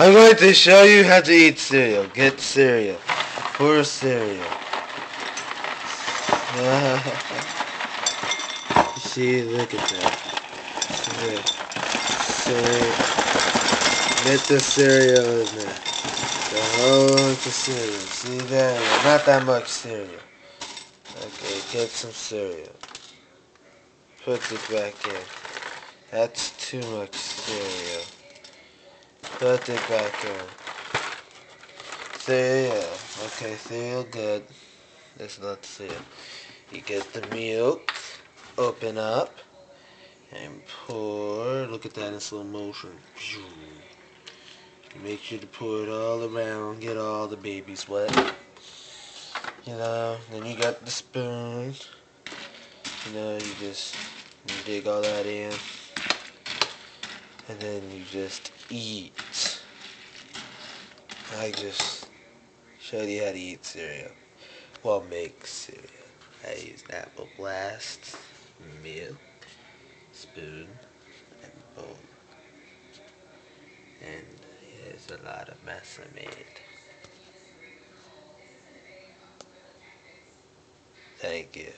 I'm going to show you how to eat cereal. Get cereal. Pour cereal. See, look at that. Get the cereal in there. The whole bunch of cereal. See that? Not that much cereal. Okay, get some cereal. Put it back in. That's too much cereal. Put it back in. Cereal. Okay, cereal good. That's not cereal. You get the milk, open up, and pour. Look at that in slow motion. Make sure to pour it all around, get all the babies wet. You know, then you got the spoon. You know, you just dig all that in. And then you just eat. I just showed you how to eat cereal. Well, make cereal. I use Apple Blast, milk, spoon, and bowl. And here's a lot of mess I made. Thank you.